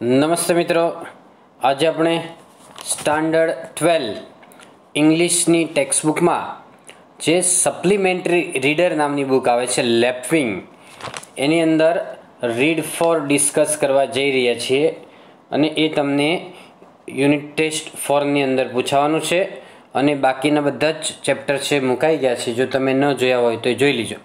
નમસ્તે મિત્રો. આજે આપણે સ્ટાન્ડર્ડ ટ્વેલ્વ ઇંગ્લિશની ટેક્સ્ટબુકમાં જે સપ્લિમેન્ટરી રીડર નામની બુક આવે છે, લેપવિંગ, એની અંદર રીડ ફોર ડિસ્કસ કરવા જઈ રહ્યા છીએ અને એ તમને યુનિટ ટેસ્ટ ફોરની અંદર પૂછાવાનું છે અને બાકીના બધા જ ચેપ્ટર છે મુકાઈ ગયા છે. જો તમે ન જોયા હોય તો એ જોઈ લીજો.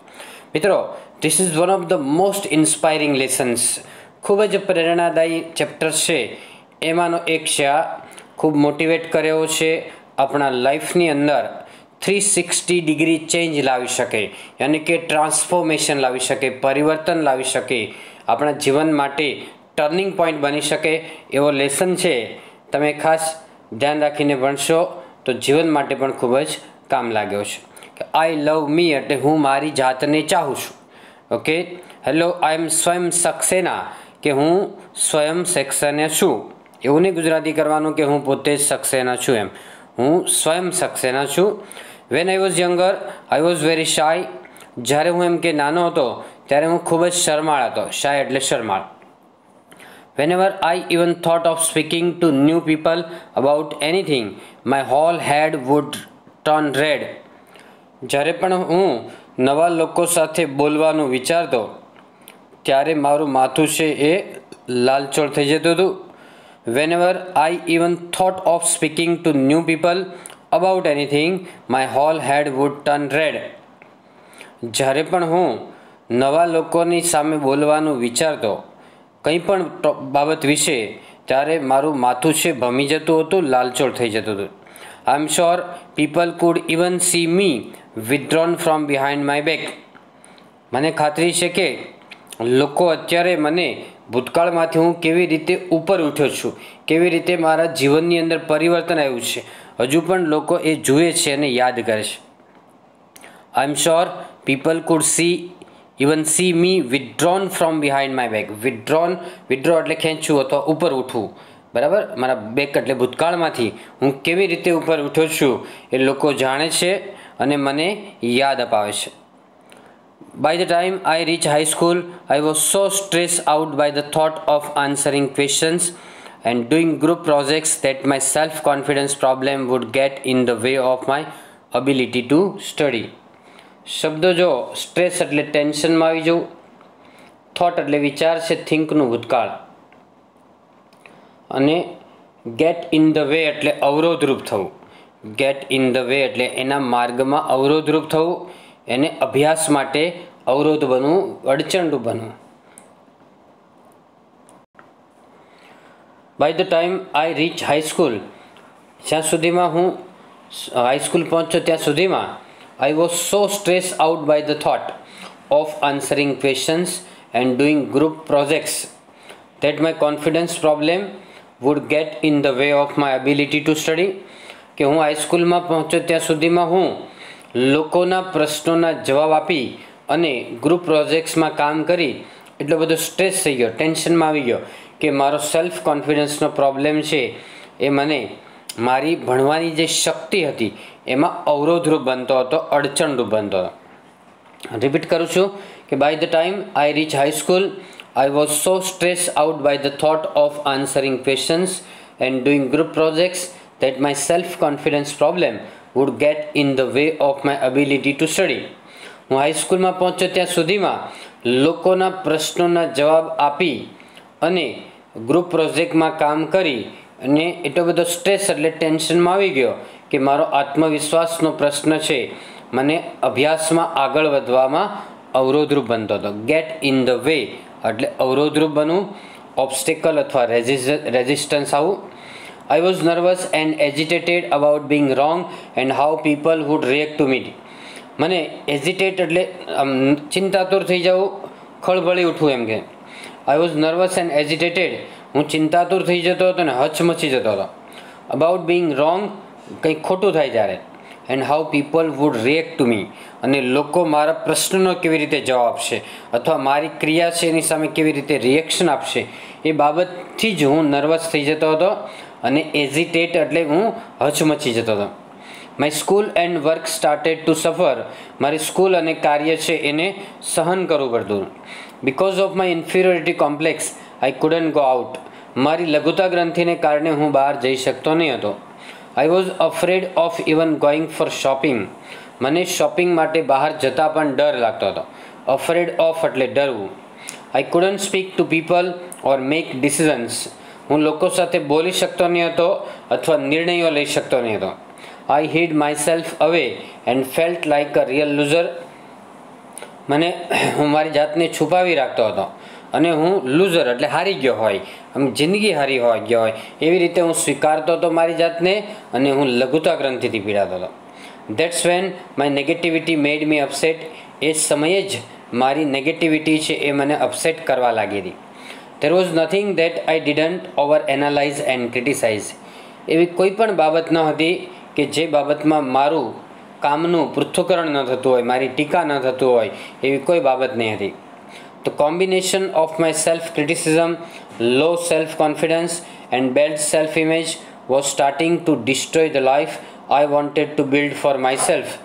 મિત્રો this is one of the most inspiring lessons ખૂબ જ પ્રેરણાદાયી ચેપ્ટર છે. એમાંનો એક છે આ. ખૂબ મોટિવેટ કર્યો છે. આપણા લાઈફની અંદર થ્રી સિક્સટી ડિગ્રી ચેન્જ લાવી શકે. યાની કે ટ્રાન્સફોર્મેશન લાવી શકે, પરિવર્તન લાવી શકે. આપણા જીવન માટે ટર્નિંગ પોઈન્ટ બની શકે. એવો લેસન છે. તમે ખાસ ધ્યાન રાખીને ભણશો તો જીવન માટે પણ ખૂબ જ કામ લાગ્યો છે. કે આઈ લવ મી એટલે હું મારી જાતને ચાહું છું. ઓકે હેલો આઈ એમ સ્વયં સક્સેના કે હું સ્વયં સક્સેના છું. એવું નહીં ગુજરાતી કરવાનું કે હું પોતે જ સક્સેના છું એમ. હું સ્વયં સક્સેના છું. When I was younger I was very shy જ્યારે હું એમ કે નાનો હતો, ત્યારે હું ખૂબ જ શરમાળ હતો. શાય એટલે શરમાળ. Whenever I even thought of speaking to new people about anything my whole head would turn red જ્યારે પણ હું નવા લોકો સાથે બોલવાનું વિચારતો ત્યારે મારું માથું છે એ લાલચોળ થઈ જતું હતું. Whenever I even thought of speaking to new people about anything my whole head would turn red જ્યારે પણ હું નવા લોકોની સામે બોલવાનું વિચારતો કંઈ પણ બાબત વિશે, ત્યારે મારું માથું છે ભમી જતું હતું, લાલચોળ થઈ જતું હતું. I am sure people could even see me withdrawn from behind my back મને ખાતરી છે કે લોકો અત્યારે મને ભૂતકાળમાંથી હું કેવી રીતે ઉપર ઉઠ્યો છું, કેવી રીતે મારા જીવનની અંદર પરિવર્તન આવ્યું છે, હજુ પણ લોકો એ જુએ છે અને યાદ કરે છે. I am sure people could see even see me withdrawn from behind my back withdrawn withdraw એટલે ખેંચવું અથવા ઉપર ઉઠવું. બરાબર? મારા બેક એટલે ભૂતકાળમાંથી હું કેવી રીતે ઉપર ઉઠ્યો છું એ લોકો જાણે છે અને મને યાદ અપાવે છે. By the time I reached high school, I was so stressed out by the thought of answering questions and doing group projects that my self confidence problem would get in the way of my ability to study. શબ્દો જો stress એટલે ટેન્શનમાં આવી જવું thought એટલે વિચાર છે થિંકનું ભૂતકાળ અને ગેટ ઇન ધ વે એટલે અવરોધરૂપ થવું ગેટ ઇન ધ વે એટલે એના માર્ગમાં અવરોધરૂપ થવું એને અભ્યાસ માટે અવરોધ બનવું અડચણરૂપ બનવું by the time I reach high school જ્યાં સુધીમાં હું હાઈસ્કૂલ પહોંચ્યો ત્યાં સુધીમાં I was so stress out by the thought of answering questions and doing group projects that my confidence problem would get in the way of my ability to study કે હું હાઈસ્કૂલમાં પહોંચ્યો ત્યાં સુધીમાં હું લોકોના પ્રશ્નોના જવાબ આપી અને ગ્રુપ પ્રોજેક્ટ્સમાં કામ કરી એટલો બધો સ્ટ્રેસ થઈ ગયો ટેન્શનમાં આવી ગયો કે મારો સેલ્ફ કોન્ફિડન્સનો પ્રોબ્લેમ છે એ મને મારી ભણવાની જે શક્તિ હતી એમાં અવરોધરૂપ બનતો હતો, અડચણરૂપ બનતો હતો. રિપીટ કરું છું કે by the time I reach high school I was so stress out by the thought of answering questions and doing group projects that my self confidence problem would get in the way of my ability to study હું હાઈસ્કૂલમાં પહોંચ્યો ત્યાં સુધીમાં લોકોના પ્રશ્નોના જવાબ આપી અને ગ્રુપ પ્રોજેક્ટમાં કામ કરી અને એટલો બધો સ્ટ્રેસ એટલે ટેન્શનમાં આવી ગયો કે મારો આત્મવિશ્વાસનો પ્રશ્ન છે. મને અભ્યાસમાં આગળ વધવામાં અવરોધરૂપ બનતો હતો. ગેટ ઇન ધ વે એટલે અવરોધરૂપ બનવું ઓબ્સ્ટેકલ અથવા રેઝિસ્ટન્સ આવું. I was nervous and agitated about being wrong and how people would react to me મને એજિટેટ એટલે, આમ, ચિંતાતુર થઈ જવું, ખળભળી ઉઠવું એમ કે. I was nervous and agitated હું ચિંતાતુર થઈ જતો હતો અને હચમચી જતો હતો. અબાઉટ બિંગ રોંગ કંઈક ખોટું થાય ત્યારે and how people would react to me અને લોકો મારા પ્રશ્નનો કેવી રીતે જવાબ આપશે? અથવા મારી ક્રિયા છે એની સામે કેવી રીતે રિએક્શન આપશે? એ બાબતથી જ હું નર્વસ થઈ જતો હતો. અને એઝિટેટ એટલે હું હચમચી જતો હતો. My school and work started to suffer મારી સ્કૂલ અને કાર્ય છે એને સહન કરવું પડતું. Because of my inferiority complex I couldn't go out મારી લઘુતા ગ્રંથિને કારણે હું બહાર જઈ શકતો નહીં હતો. I was afraid of even going for shopping મને શોપિંગ માટે બહાર જતા પણ ડર લાગતો હતો. અફ્રેડ ઓફ એટલે ડરવું. I couldn't speak to people or make decisions હું લોકો સાથે બોલી શકતો નહીં હતો અથવા નિર્ણયો લઈ શકતો નહીં હતો. I hid my self away and felt like a real loser મને હું મારી જાતને છુપાવી રાખતો હતો અને હું લૂઝર એટલે હારી ગયો હોય, આમ જિંદગી હારી હોય ગયો હોય, એવી રીતે હું સ્વીકારતો હતો મારી જાતને અને હું લઘુતા ગ્રંથિથી પીડાતો હતો. That's when my negativity made me upset એ સમયે જ મારી નેગેટિવિટી છે એ મને અપસેટ કરવા લાગી હતી. There was nothing that I didn't over analyse and criticise એવી કોઈ પણ બાબત ન હતી કે જે બાબતમાં મારું કામનું પૃથ્થકરણ ન થતું હોય મારી ટીકા ન થતું હોય એવી કોઈ બાબત નહીં હતી. The combination of my self criticism, low self confidence, and bad self image was starting to destroy the life I wanted to build for myself.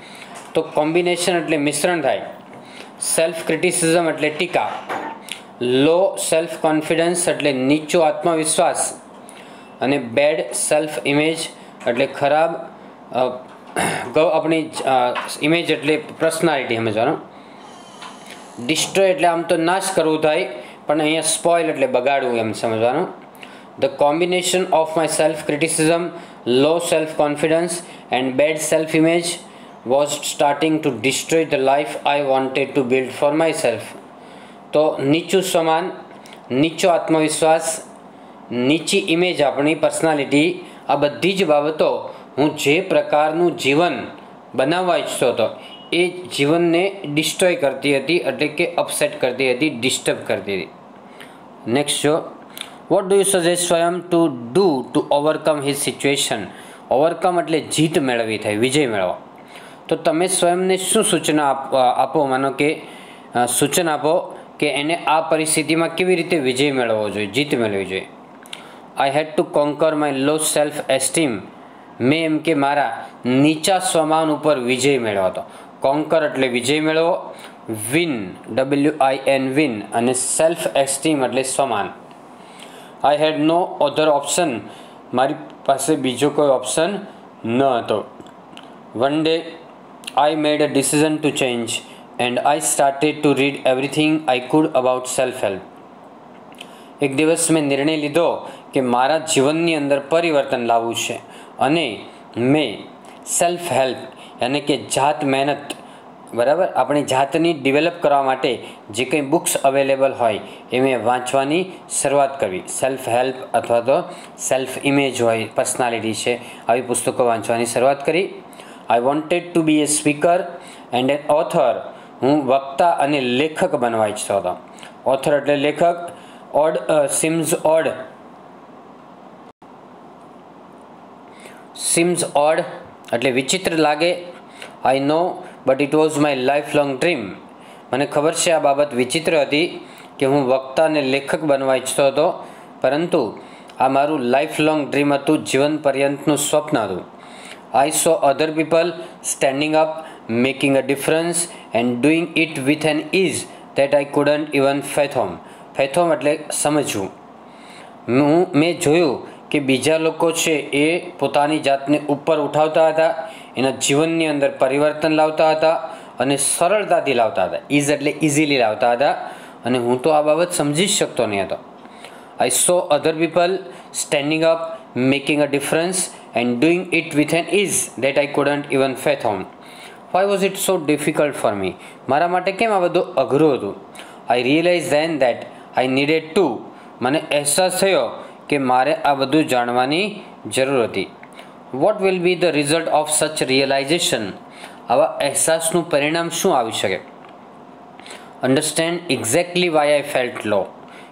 તો કોમ્બિનેશન એટલે મિશ્રણ થાય. સેલ્ફ ક્રિટિસિઝમ એટલે ટીકા. લો સેલ્ફ કોન્ફિડન્સ એટલે નીચો આત્મવિશ્વાસ અને બેડ સેલ્ફ ઇમેજ એટલે ખરાબ આપણી ઇમેજ એટલે પર્સનાલિટી સમજવાનો. ડિસ્ટ્રોય એટલે આમ તો નાશ કરવું થાય, પણ અહીંયા સ્પોઇલ એટલે બગાડવું એમ સમજવાનું. The combination of my self criticism low self confidence and bad self image was starting to destroy the life I wanted to build for my self તો નીચું સમાન, નીચો આત્મવિશ્વાસ, નીચી ઇમેજ આપણી પર્સનાલિટી આ બધી જ બાબતો હું જે પ્રકારનું જીવન બનાવવા ઈચ્છતો હતો, એ જીવનને ડિસ્ટ્રોય કરતી હતી, એટલે કે અપસેટ કરતી હતી ડિસ્ટર્બ કરતી હતી. નેક્સ્ટ જો what do you suggest Swayam to do to overcome his situation overcome એટલે જીત મેળવી થાય, વિજય મેળવો. તો તમે સ્વયંને શું સૂચના આપો માનો કે સૂચન આપો કે એને આ પરિસ્થિતિમાં કેવી રીતે વિજય મેળવવો જોઈએ, જીત મેળવવી જોઈએ. I had to conquer my low self esteem મેં એમ કે મારા નીચા સ્વમાન ઉપર વિજય મેળવ્યો હતો. કોન્કર એટલે વિજય મેળવો win W I N win અને સેલ્ફ એસ્ટીમ એટલે સ્વમાન. આઈ હેડ નો અધર ઓપ્શન મારી પાસે બીજો કોઈ ઓપ્શન ન હતો. One day I made a decision to change and I started to read everything I could about self help એક દિવસ મેં નિર્ણય લીધો કે મારા જીવનની અંદર પરિવર્તન લાવવું છે અને મેં સેલ્ફ હેલ્પ યાને કે જાત મહેનત, બરાબર? આપણી જાતની ડેવલપ કરવા માટે જે કંઈ બુક્સ અવેલેબલ હોય એ મેં વાંચવાની શરૂઆત કરવી સેલ્ફ હેલ્પ અથવા તો સેલ્ફ ઇમેજ હોય પર્સનાલિટી છે, આવી પુસ્તકો વાંચવાની શરૂઆત કરી. I wanted to be a speaker and an author હું વક્તા અને લેખક બનવા ઈચ્છતો હતો. ઓથર એટલે લેખક odd seems odd seems odd એટલે વિચિત્ર લાગે I know but it was my life long dream મને ખબર છે આ બાબત વિચિત્ર હતી કે હું વક્તા અને લેખક બનવા ઈચ્છતો હતો, પરંતુ આ મારું લાઈફ લોંગ ડ્રીમ હતું, જીવન પર્યંતનું સ્વપ્ન હતું. I saw other people standing up making a difference and doing it with an ease that I couldn't even fathom fathom એટલે સમજવું. હું, મેં જોયું કે બીજા લોકો છે એ પોતાની જાતને ઉપર ઉઠાવતા હતા, એના જીવનની અંદર પરિવર્તન લાવતા હતા અને સરળતાથી લાવતા હતા. ઇઝ એટલે ઇઝીલી લાવતા હતા અને હું તો આ બાબત સમજી જ શકતો નહીં હતો. I saw other people standing up making a difference and doing it with an ease that I couldn't even fathom why was it so difficult for me મારા માટે કેમ આ બધું અઘરું હતું? I realize then that I needed to મને અહેસાસ થયો કે મારે આ બધું જાણવાની જરૂર હતી. What will be the result of such realization આવા અહેસાસનું પરિણામ શું આવી શકે? Understand exactly why I felt low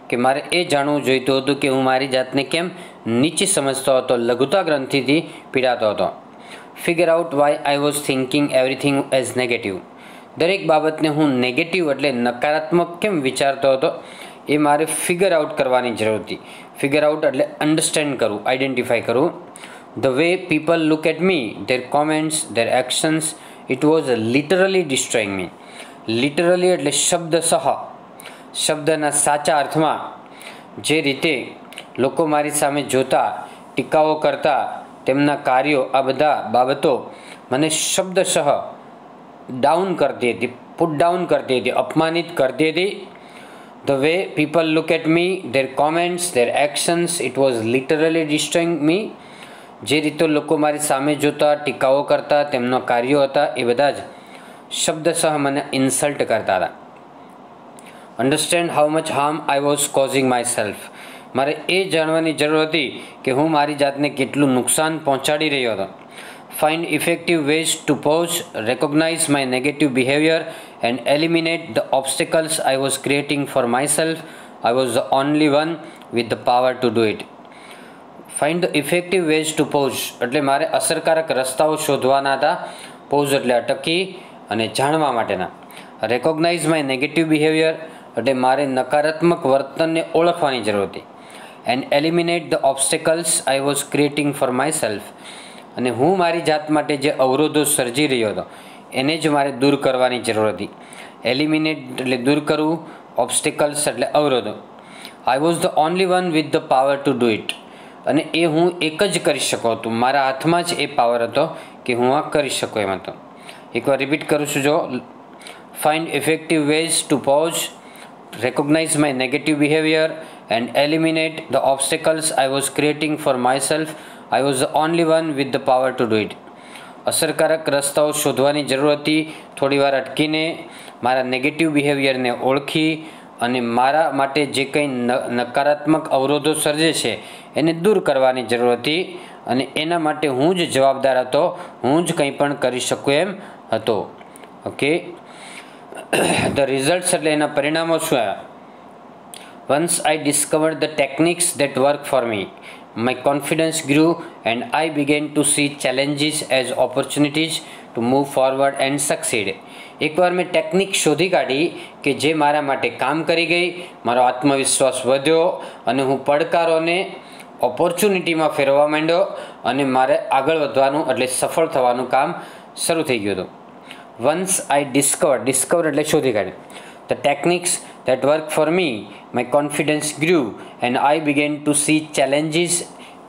કે મારે એ જાણવું જોઈતું હતું કે હું મારી જાતને કેમ નીચી સમજતો હતો, લઘુતા ગ્રંથિથી પીડાતો હતો. Figure out why I was thinking everything as negative દરેક બાબતને હું નેગેટિવ એટલે નકારાત્મક કેમ વિચારતો હતો, એ મારે ફિગર આઉટ કરવાની જરૂર હતી. ફિગર આઉટ એટલે અન્ડરસ્ટેન્ડ કરવું આઈડેન્ટિફાઈ કરવું. The way people look at me their comments their actions it was literally destroying me literally એટલે શબ્દ સહ. શબ્દના સાચા અર્થમાં જે રીતે લોકો મારી સામે જોતા, ટીકાઓ કરતા તેમના કાર્યો આ બધા બાબતો મને શબ્દશઃ ડાઉન કરતી હતી પુટ ડાઉન કરતી હતી, અપમાનિત કરતી હતી. The way people look at me their comments their actions it was literally destroying me જે રીતે લોકો મારી સામે જોતા, ટીકાઓ કરતા, તેમના કાર્યો હતા, એ બધા જ શબ્દશઃ મને ઇન્સલ્ટ કરતા હતા. Understand how much harm I was causing myself મારે એ જાણવાની જરૂર હતી કે હું મારી જાતને કેટલું નુકસાન પહોંચાડી રહ્યો હતો. Find effective ways to pause recognise my negative behaviour and eliminate the obstacles I was creating for myself I was the only one with the power to do it find the effective ways to pause એટલે મારે અસરકારક રસ્તાઓ શોધવાના હતા pose એટલે અટકી અને જાણવા માટેના. રેકોગ્નાઇઝ માય નેગેટિવ બિહેવિયર એટલે મારે નકારાત્મક વર્તનને ઓળખવાની જરૂર હતી. And eliminate the obstacles I was creating for myself અને હું મારી જાત માટે જે અવરોધો સર્જી રહ્યો હતો, એને જ મારે દૂર કરવાની જરૂર હતી. એલિમિનેટ એટલે દૂર કરવું ઓબ્સ્ટેકલ્સ એટલે અવરોધો. I was the only one with the power to do it અને એ હું એક જ કરી શકો હતું. મારા હાથમાં જ એ પાવર હતો કે હું આ કરી શકું એમ હતો. એકવાર રિપીટ કરું છું, જો. Find effective ways to pause recognise my negative behavior. And eliminate the obstacles I was creating for myself. I was the only one with the power to do it. અસરકારક રસ્તાઓ શોધવાની જરૂર હતી. થોડીવાર અટકીને મારા નેગેટિવ બિહેવિયરને ઓળખી અને મારા માટે જે કંઈ નકારાત્મક અવરોધો સર્જે છે, એને દૂર કરવાની જરૂર હતી અને એના માટે હું જ જવાબદાર હતો. હું જ કંઈ પણ કરી શકું એમ હતો. ઓકે ધ રિઝલ્ટ્સ એટલે એના પરિણામો શું આવ્યા? Once I discovered the techniques that work for me my confidence grew and I began to see challenges as opportunities to move forward and succeed. એકવાર મેં ટેકનિક શોધી કાઢી કે જે મારા માટે કામ કરી ગઈ મારો આત્મવિશ્વાસ વધ્યો અને હું પડકારોને ઓપોર્ચ્યુનિટીમાં ફેરવા માંડ્યો અને મારે આગળ વધવાનું એટલે સફળ થવાનું કામ શરૂ થઈ ગયું હતું વન્સ આઈ ડિસ્કવર ડિસ્કવર એટલે શોધી કાઢ્યું the techniques that worked for me, my confidence grew and I began to see challenges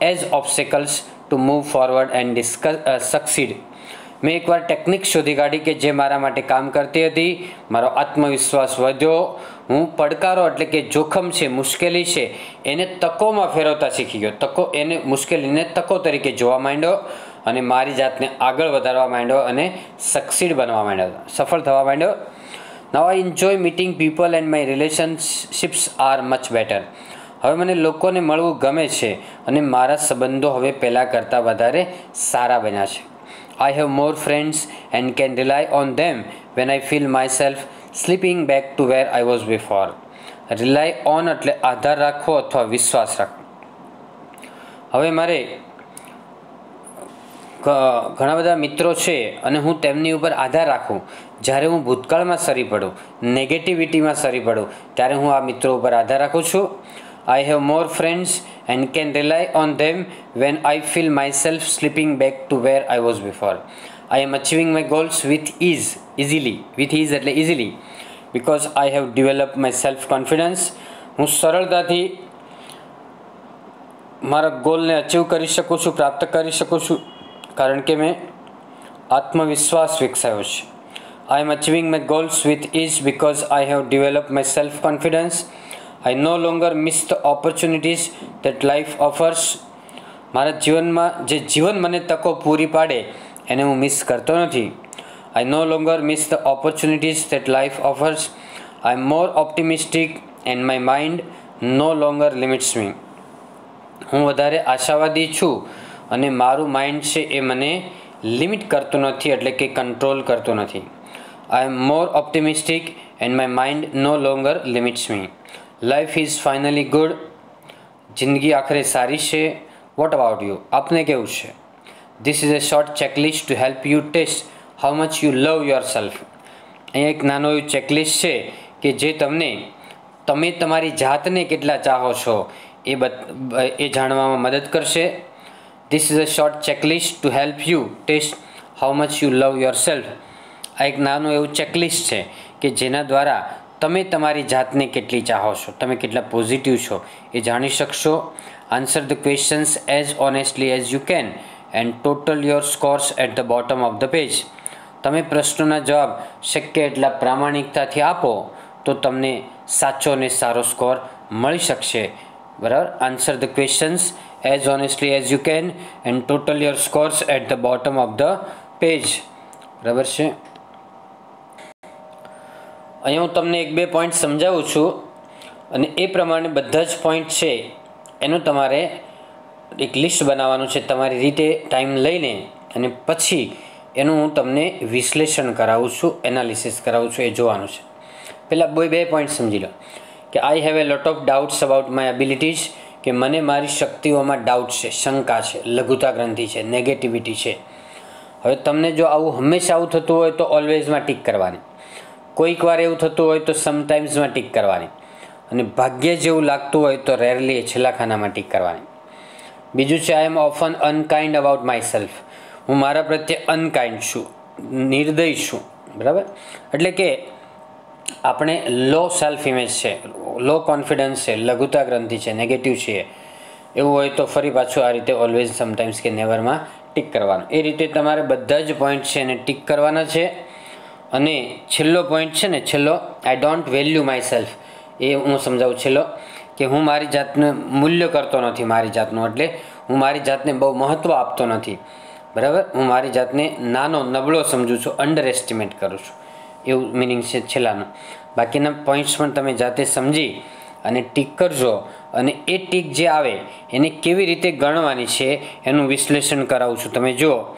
as obstacles to move forward and discuss, uh, succeed. મેં એકવાર ટેકનિક શોધી કાઢી કે જે મારા માટે કામ કરતી હતી. મારો આત્મવિશ્વાસ વધ્યો. હું પડકારો એટલે કે જોખમ છે મુશ્કેલી છે એને તકોમાં ફેરવતા શીખી ગયો. તકો એને મુશ્કેલીને તકો તરીકે જોવા માંડ્યો અને મારી જાતને આગળ વધારવા માંડ્યો અને સક્સીડ બનવા માંડ્યો. સફળ થવા માંડ્યો. Now I enjoy meeting people and my relationships are much better હવે મને લોકોને મળવું ગમે છે અને મારા સંબંધો હવે પહેલાં કરતાં વધારે સારા બન્યા છે. I have more friends and can rely on them when I feel myself slipping back to where I was before rely on એટલે આધાર રાખવો અથવા વિશ્વાસ રાખવો. હવે મારે ઘણા બધા મિત્રો છે અને હું તેમની ઉપર આધાર રાખું. જ્યારે હું ભૂતકાળમાં સરી પડું નેગેટિવિટીમાં સરી પડું, ત્યારે હું આ મિત્રો ઉપર આધાર રાખું છું. I have more friends and can rely on them when I feel myself slipping back to where I was before I am achieving my goals with ease easily with ease એટલે easily because I have develop my self confidence હું સરળતાથી મારા ગોલને achieve કરી શકું છું, પ્રાપ્ત કરી શકું છું. કારણ કે મેં આત્મવિશ્વાસ વિકસાવ્યો છે. I am achieving my goals with ease because I have develop my self confidence I no longer miss the opportunities that life offers મારા જીવનમાં જે જીવન મને તકો પૂરી પાડે, એને હું મિસ કરતો નથી. I no longer miss the opportunities that life offers I am more optimistic and my mind no longer limits me હું વધારે આશાવાદી છું અને મારું માઇન્ડ છે એ મને લિમિટ કરતું નથી, એટલે કે કંટ્રોલ કરતું નથી. I am more optimistic and my mind no longer limits me life is finally good જિંદગી આખરે સારી છે. વોટ અબાઉટ યુ આપને કેવું છે? This is a short checklist to help you test how much you love yourself અહીંયા એક નાનો એવું ચેકલિસ્ટ છે કે જે તમને, તમે તમારી જાતને કેટલા ચાહો છો એ એ જાણવામાં મદદ કરશે. This is a short checklist help you test how much you love yourself આ એક નાનું એવું ચેકલિસ્ટ છે કે જેના દ્વારા તમે તમારી જાતને કેટલી ચાહો છો, તમે કેટલા પોઝિટિવ છો એ જાણી શકશો. Answer the questions as honestly as you can and total your scores at the bottom of the page તમે પ્રશ્નોના જવાબ શક્ય એટલા પ્રામાણિકતાથી આપો તો તમને સાચો અને સારો સ્કોર મળી શકશે. બરાબર? Answer the questions as honestly as you can and total your scores at the bottom of the page બરાબર છે? અહીંયા હું તમને એક બે પોઈન્ટ સમજાવું છું અને એ પ્રમાણે બધા જ પોઈન્ટ છે એનું તમારે એક લિસ્ટ બનાવવાનું છે તમારી રીતે ટાઈમ લઈને અને પછી એનું હું તમને વિશ્લેષણ કરાવું છું એનાલિસિસ કરાવું છું, એ જોવાનું છે. પહેલાં બે બે પોઈન્ટ સમજી લો કે I have a lot of doubts about my abilities કે મને મારી શક્તિઓમાં ડાઉટ છે, શંકા છે લઘુતા ગ્રંથિ છે નેગેટિવિટી છે. હવે તમને જો આવું હંમેશા આવું થતું હોય તો ઓલવેઝમાં ટીક કરવાની. કોઈક વાર એવું થતું હોય તો સમટાઈમ્સમાં ટીક કરવાની. અને ભાગ્ય જેવું લાગતું હોય તો રેરલી છેલ્લા ખાનામાં ટીક કરવાની. બીજું છે I am often unkind about myself હું મારા પ્રત્યે અનકાઇન્ડ છું, નિર્દય છું. બરાબર? એટલે કે આપણે લો સેલ્ફ ઇમેજ છે લો કોન્ફિડન્સ છે, લઘુતા ગ્રંથિ છે નેગેટિવ છે એવું હોય તો ફરી પાછું આ રીતે ઓલવેઝ સમટાઈમ્સ કે નેવરમાં ટીક કરવાનું. એ રીતે તમારે બધા જ પોઈન્ટ છે એને ટીક કરવાના છે. અને છેલ્લો પોઈન્ટ છે ને, છેલ્લો I don't value myself એ હું સમજાવું છેલ્લો, કે હું મારી જાતને મૂલ્ય કરતો નથી મારી જાતનું, એટલે હું મારી જાતને બહુ મહત્ત્વ આપતો નથી. બરાબર? હું મારી જાતને નાનો નબળો સમજું છું અંડર એસ્ટિમેટ કરું છું. એવું મિનિંગ છે છેલ્લાનું બાકીના પોઈન્ટ્સ પણ તમે જાતે સમજી અને ટીક કરજો અને એ ટીક જે આવે, એને કેવી રીતે ગણવાની છે એનું વિશ્લેષણ કરાવું છું. તમે જુઓ.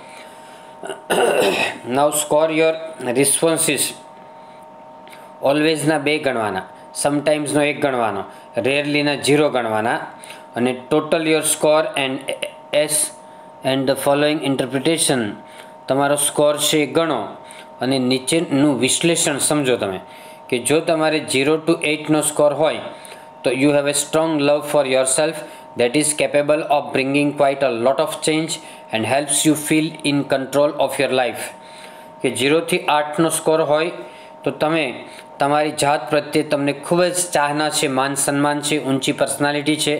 નાવ સ્કોર યોર રિસ્પોન્સીસ ઓલવેઝના બે ગણવાના. સમટાઈમ્સનો એક ગણવાનો. રેરલીના ઝીરો ગણવાના. અને total your score and as and the following interpretation તમારો સ્કોર છે ગણો. અને નીચેનું વિશ્લેષણ સમજો તમે કે જો તમારે ઝીરો ટુ એઇટનો સ્કોર હોય, તો you have a strong love for yourself that is capable of bringing quite a lot of change and helps you feel in control of your life કે જીરોથી આઠનો સ્કોર હોય, તો તમે, તમારી જાત પ્રત્યે તમને ખૂબ જ ચાહના છે, માન સન્માન છે, ઊંચી પર્સનાલિટી છે.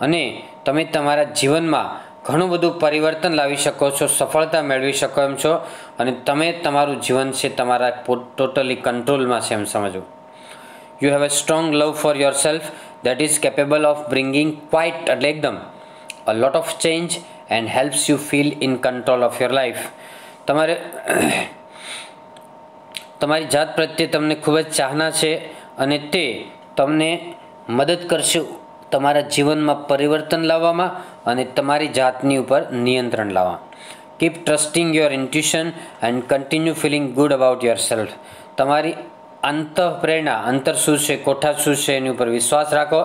અને તમે તમારા જીવનમાં ઘણું બધું પરિવર્તન લાવી શકો છો, સફળતા મેળવી શકો એમ છો અને તમે તમારું જીવન છે તમારા ટોટલી કંટ્રોલમાં છે એમ સમજો. You have a strong love for yourself that is capable of bringing quite એટલે એકદમ a lot of change and helps you feel in control of your life તમારે, તમારી જાત પ્રત્યે તમને ખૂબ જ ચાહના છે અને તે તમને મદદ કરશે તમારા જીવનમાં પરિવર્તન લાવવામાં અને તમારી જાતની ઉપર નિયંત્રણ લાવવા. Keep trusting your intuition and continue feeling good about yourself તમારી અંતઃપ્રેરણા, અંતર શું છે કોઠા શું છે એની ઉપર વિશ્વાસ રાખો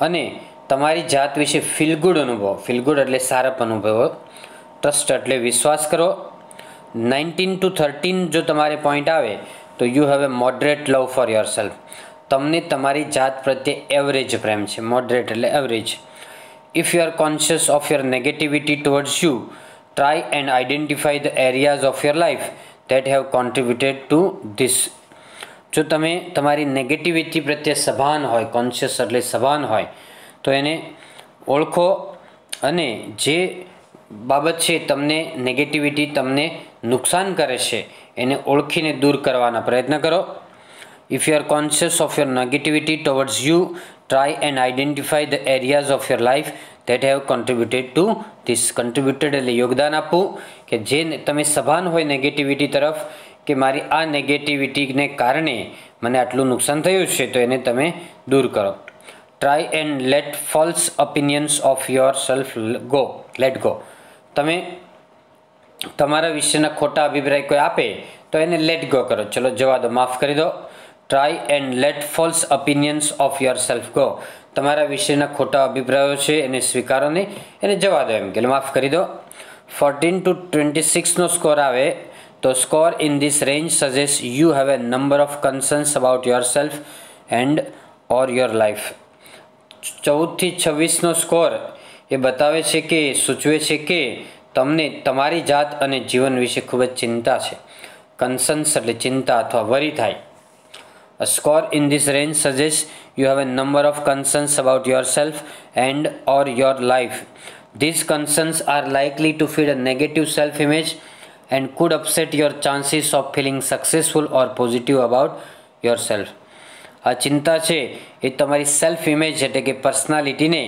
અને તમારી જાત વિશે ફીલ ગુડ અનુભવ. ફીલ ગુડ એટલે સારપ અનુભવો. ટ્રસ્ટ એટલે વિશ્વાસ કરો. નાઇન્ટીન ટુ થર્ટીન જો તમારે પોઈન્ટ આવે, તો you have a moderate love for yourself તમને તમારી જાત પ્રત્યે એવરેજ પ્રેમ છે મોડરેટ એટલે average if you are conscious of your negativity towards you try and identify the areas of your life that have contributed to this જો તમે તમારી નેગેટિવિટી પ્રત્યે સભાન હોય કોન્શિયસ એટલે સભાન હોય, તો એને ઓળખો અને જે બાબત છે તમને નેગેટિવિટી તમને નુકસાન કરે છે, એને ઓળખીને દૂર કરવાના પ્રયત્ન કરો. If you are conscious of your negativity towards you try and identify the areas of your life that have contributed to this contributed એટલે યોગદાન આપવું કે જે તમે સભાન હોય નેગેટિવિટી તરફ કે મારી આ નેગેટિવિટીને કારણે મને આટલું નુકસાન થયું છે તો એને તમે દૂર કરો. Try and let false opinions of yourself go let go તમે તમારા વિશેના ખોટા અભિપ્રાય કોઈ આપે તો એને લેટ ગો કરો. ચલો જવા દો માફ કરી દો. Try and let false opinions of yourself go તમારા વિશેના ખોટા અભિપ્રાયો છે, એને સ્વીકારો નહીં, એને જવા દો એમ કે માફ કરી દો. ફોર્ટીન ટુ ટ્વેન્ટી સિક્સનો સ્કોર આવે, તો score in this range suggest you have a number of concerns about yourself and or your life ચૌદથી છવ્વીસનો સ્કોર એ બતાવે છે કે, સૂચવે છે કે તમને તમારી જાત અને જીવન વિશે ખૂબ જ ચિંતા છે. કન્સન્સ એટલે ચિંતા અથવા વરી થાય. A score in this range suggests you have a number of concerns about yourself and or your life. These concerns are likely to feed a negative self-image and could upset your chances of feeling successful or positive about yourself. આ ચિંતા છે એ તમારી self image એટલે કે પર્સનાલિટીને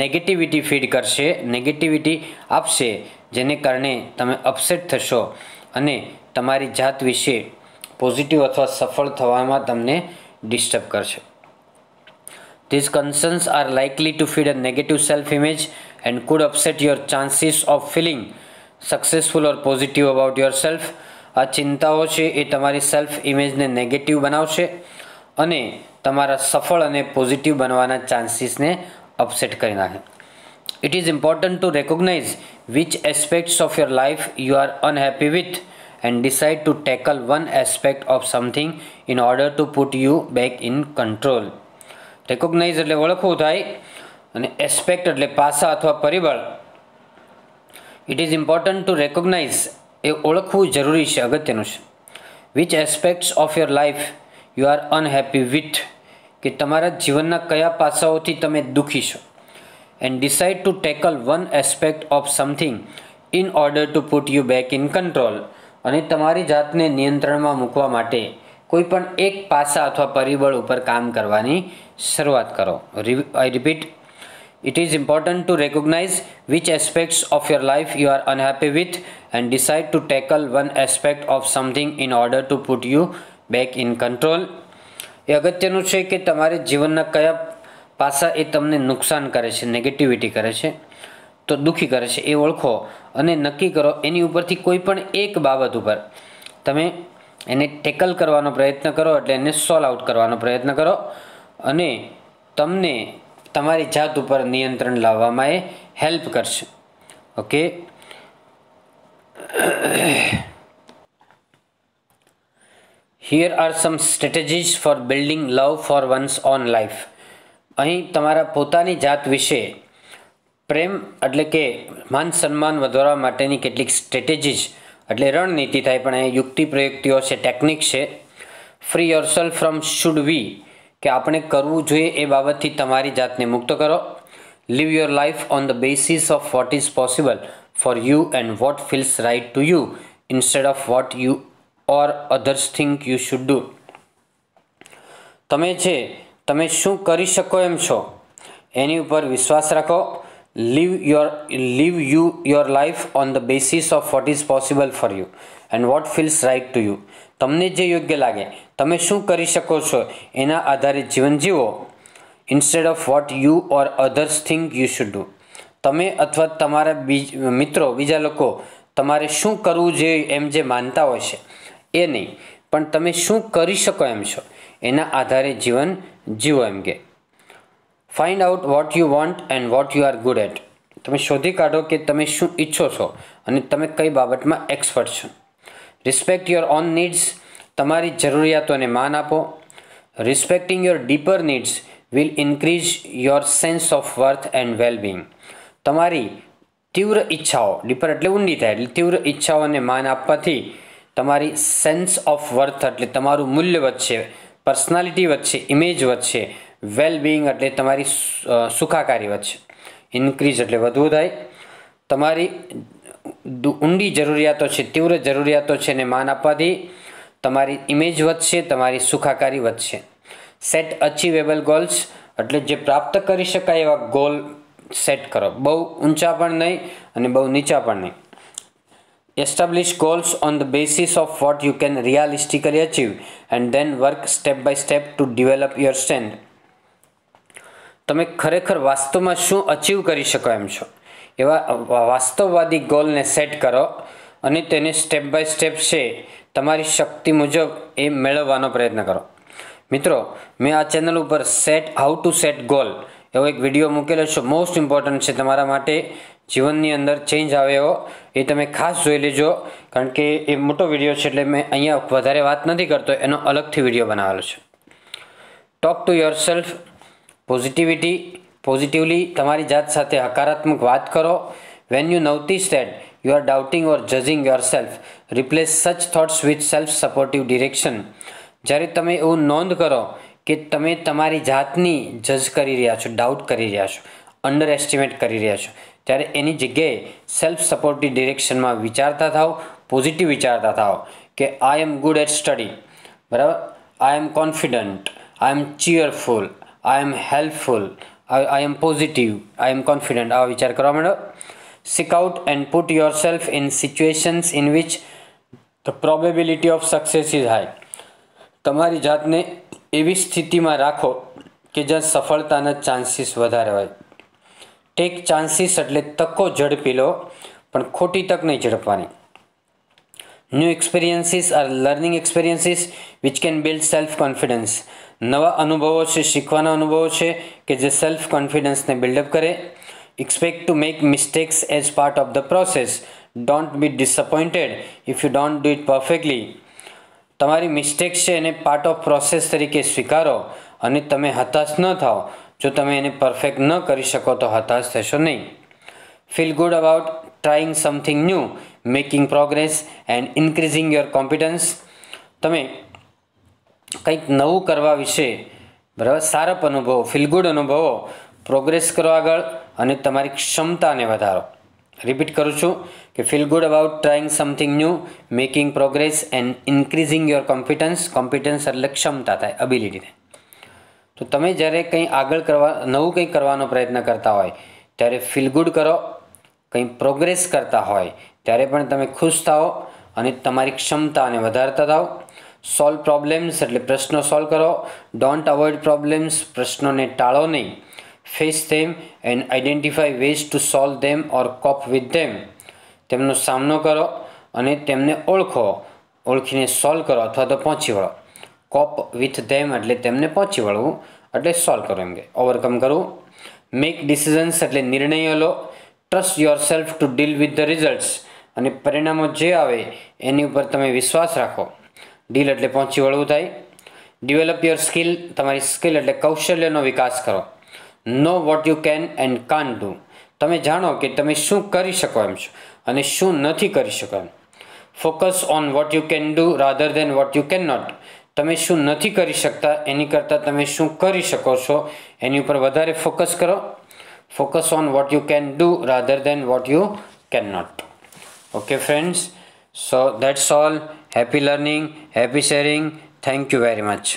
negativity feed કરશે negativity આપશે જેને કારણે તમે અપસેટ થશો અને તમારી જાત વિશે પોઝિટિવ અથવા સફળ થવામાં તમને ડિસ્ટર્બ કરશે. These concerns are likely to feed a negative self image and could upset your chances of feeling successful or positive about yourself. આ ચિંતાઓ છે એ તમારી સેલ્ફ ઇમેજને નેગેટિવ બનાવશે અને તમારા સફળ અને પોઝિટિવ બનવાના ચાન્સીસને અપસેટ કરી નાખે. It is important to recognise which aspects of your life you are unhappy with and decide to tackle one aspect of something in order to put you back in control recognise એટલે ઓળખવું થાય અને aspect એટલે પાસા અથવા પરિબળ. It is important to recognise એ ઓળખવું જરૂરી છે, અગત્યનું છે. Which aspects of your life you are unhappy with કે તમારા જીવનના કયા પાસાઓથી તમે દુઃખી છો? And decide to tackle one aspect of something in order to put you back in control અને તમારી જાતને નિયંત્રણમાં મૂકવા માટે કોઈ પણ એક પાસા અથવા પરિબળ ઉપર કામ કરવાની શરૂઆત કરો. I repeat it is important to recognise which aspects of your life you are unhappy with and decide to tackle one aspect of something in order to put you back in control એ અગત્યનું છે કે તમારે જીવનના કયા પાસા એ તમને નુકસાન કરે છે નેગેટિવિટી કરે છે, તો દુઃખી કરે છે, એ ઓળખો. અને નક્કી કરો એની ઉપરથી કોઈ પણ એક બાબત ઉપર. તમે એને ટેકલ કરવાનો પ્રયત્ન કરો એટલે એને સોલ્વ આઉટ કરવાનો પ્રયત્ન કરો અને તમને તમારી જાત ઉપર નિયંત્રણ લાવવામાં એ હેલ્પ કરશે. Okay here are some strategies for building love for one's own life અહીં તમારા પોતાની જાત વિશે પ્રેમ એટલે કે માન સન્માન વધારવા માટેની કેટલીક સ્ટ્રેટેજીસ એટલે રણનીતિ થાય, પણ એ યુક્તિ પ્રયુક્તિઓ છે ટેકનિક છે. Free yourself from should we કે આપણે કરવું જોઈએ એ બાબતથી તમારી જાતને મુક્ત કરો. Live your life on the basis of what is possible for you and what feels right to you instead of what you or others think you should do તમે છે, તમે શું કરી શકો એમ છો? એની ઉપર વિશ્વાસ રાખો. Live your live you your life on the basis of what is possible for you and what feels right to you તમને જે યોગ્ય લાગે, તમે શું કરી શકો છો એના આધારે જીવન જીવો instead of what you or others think you should do તમે અથવા તમારા બીજ, મિત્રો, બીજા લોકો તમારે શું કરવું જોઈએ એમ જે માનતા હોય છે, એ નહીં. પણ તમે શું કરી શકો એમ છો, એના આધારે જીવન જીવો એમ કે. Find out what you want and what you are good at તમે શોધી કાઢો કે તમે શું ઈચ્છો છો અને તમે કઈ બાબતમાં એક્સપર્ટ છો. રિસ્પેક્ટ યોર ઓન નીડ્સ તમારી જરૂરિયાતોને માન આપો. Respecting your deeper needs will increase your sense of worth and wellbeing તમારી તીવ્ર ઈચ્છાઓ ડીપર એટલે ઊંડી થાય, એટલે તીવ્ર ઈચ્છાઓને માન આપવાથી તમારી સેન્સ ઓફ વર્થ એટલે તમારું મૂલ્ય વધશે પર્સનાલિટી વધશે ઇમેજ વધશે વેલબિંગ એટલે તમારી સુખાકારી વધશે ઇન્ક્રીઝ એટલે વધવું થાય. તમારી ઊંડી જરૂરિયાતો છે, તીવ્ર જરૂરિયાતો છે એને માન આપવાથી તમારી ઇમેજ વધશે, તમારી સુખાકારી વધશે. સેટ અચીવેબલ ગોલ્સ એટલે જે પ્રાપ્ત કરી શકાય એવા ગોલ સેટ કરો. બહુ ઊંચા પણ નહીં અને બહુ નીચા પણ નહીં. Establish goals on the basis of what you can realistically achieve and then work step by step to develop your stand તમે ખરેખર વાસ્તવમાં શું અચીવ કરી શકો એમ છો? એવા વાસ્તવવાદી ગોલને સેટ કરો અને તેને સ્ટેપ બાય સ્ટેપ છે તમારી શક્તિ મુજબ એ મેળવવાનો પ્રયત્ન કરો. મિત્રો, મેં આ ચેનલ ઉપર set how to set goal એવો એક વીડિયો મૂકેલો છે. મોસ્ટ ઇમ્પોર્ટન્ટ છે તમારા માટે જીવનની અંદર ચેન્જ આવે એવો. એ તમે ખાસ જોઈ લેજો, કારણ કે એ મોટો વીડિયો છે એટલે મેં અહીંયા વધારે વાત નથી કરતો, એનો અલગથી વીડિયો બનાવેલો છે. Talk to yourself positivity positively તમારી જાત સાથે હકારાત્મક વાત કરો. When you notice that you are doubting or judging yourself replace such thoughts with self supportive direction જ્યારે તમે એવું નોંધ કરો કે તમે તમારી જાતની જજ કરી રહ્યા છો ડાઉટ કરી રહ્યા છો અંડર એસ્ટિમેટ કરી રહ્યા છો, ત્યારે એની જગ્યાએ સેલ્ફ સપોર્ટિવ ડિરેક્શનમાં વિચારતા થાઓ પોઝિટિવ વિચારતા થાઓ કે I am good at study બરાબર? I am confident I am cheerful I am helpful I am positive I am confident આવા વિચાર કરવા માંડો. Seek out and put yourself in situations in which the probability of success is high તમારી જાતને એવી સ્થિતિમાં રાખો કે જ્યાં સફળતાના ચાન્સીસ વધારે હોય. ટેક ચાન્સીસ એટલે તકો ઝડપી લો, પણ ખોટી તક નહીં ઝડપવાની. New experiences are learning experiences which can build self confidence નવા અનુભવો છે, શીખવાના અનુભવો છે કે જે સેલ્ફ કોન્ફિડન્સને બિલ્ડઅપ કરે. Expect to make mistakes as part of the process don't be disappointed if you don't do it perfectly તમારી મિસ્ટેક છે એને પાર્ટ ઓફ પ્રોસેસ તરીકે સ્વીકારો અને તમે હતાશ ન થાઓ. જો તમે એને પરફેક્ટ ન કરી શકો તો હતાશ થશો નહીં. Feel good about trying something new making progress and increasing your competence તમે કંઈક નવું કરવા વિશે બરાબર? સારપ અનુભવો ફીલ ગુડ અનુભવો પ્રોગ્રેસ કરો આગળ અને તમારી ક્ષમતાને વધારો. રિપીટ કરું છું કે feel good about trying something new making progress and increasing your competence competence એટલે ક્ષમતા થાય અબિલિટી થાય. તો તમે જ્યારે કંઈ આગળ કરવા, નવું કંઈ કરવાનો પ્રયત્ન કરતા હોય, ત્યારે ફીલ ગુડ કરો, કંઈ પ્રોગ્રેસ કરતા હોય, ત્યારે પણ તમે ખુશ થાઓ અને તમારી ક્ષમતાને વધારતા થાઓ. સોલ્વ પ્રોબ્લેમ્સ એટલે પ્રશ્નો સોલ્વ કરો. ડોન્ટ અવોઇડ પ્રોબ્લેમ્સ પ્રશ્નોને ટાળો નહીં. Face them and identify ways to solve them or cope with them તેમનો સામનો કરો અને તેમને ઓળખો. ઓળખીને સોલ્વ કરો અથવા તો પહોંચી વળો. કોપ વિથ ધેમ એટલે તેમને પહોંચી વળવું એટલે સોલ્વ કરો એમ કે. ઓવરકમ કરવું મેક ડિસિઝન્સ એટલે નિર્ણયો લો. Trust yourself to deal with the results અને પરિણામો જે આવે, એની ઉપર તમે વિશ્વાસ રાખો. ડીલ એટલે પહોંચી વળવું થાય. ડેવલપ યોર સ્કિલ તમારી સ્કિલ એટલે કૌશલ્યનો વિકાસ કરો. Know what you can and can't do તમે જાણો કે તમે શું કરી શકો એમ છો અને શું નથી કરી શકો એમ. Focus on what you can do rather than what you can not તમે શું નથી કરી શકતા એની કરતાં તમે શું કરી શકો છો એની ઉપર વધારે ફોકસ કરો. Focus on what you can do rather than what you can not okay friends so that's all happy learning happy sharing. Thank you very much.